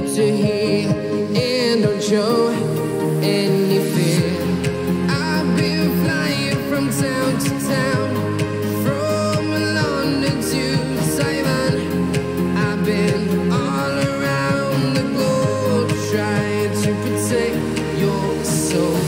to hear, and don't show any fear. I've been flying from town to town, from London to Taiwan. I've been all around the globe trying to protect your soul.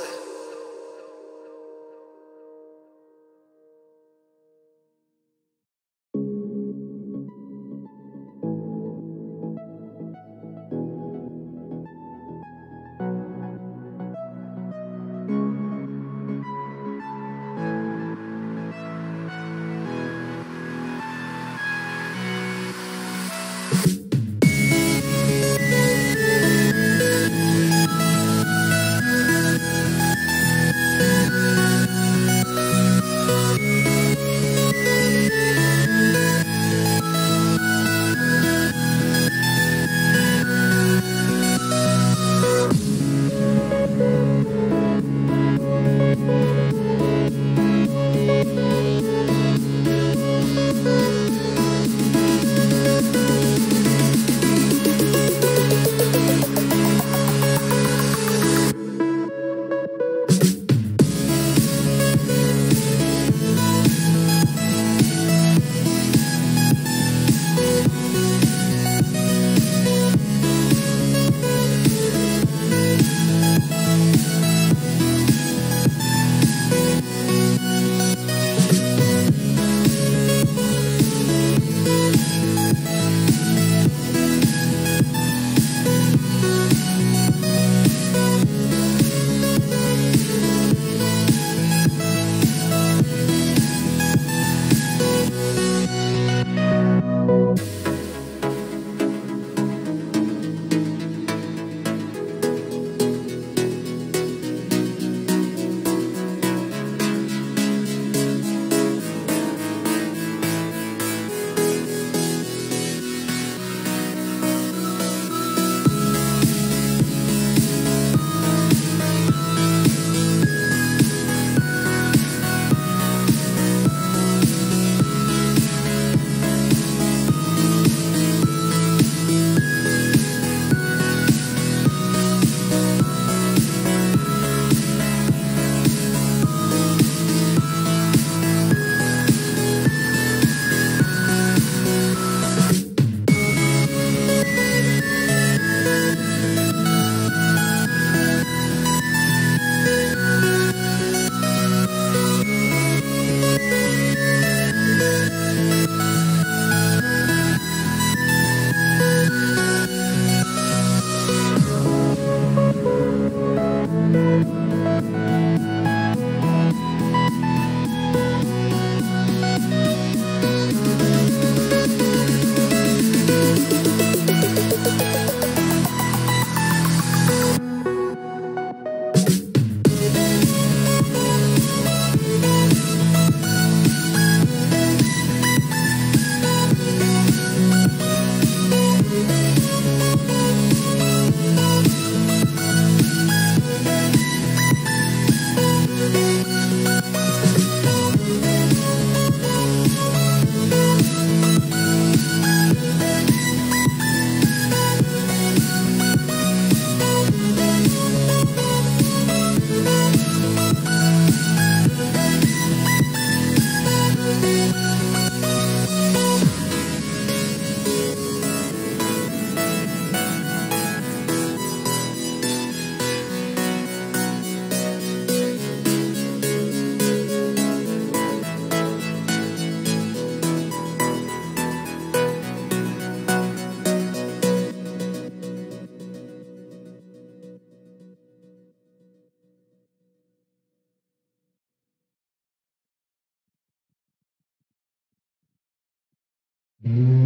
Mm-hmm.